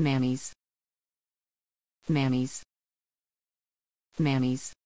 Mammies. Mammies. Mammies.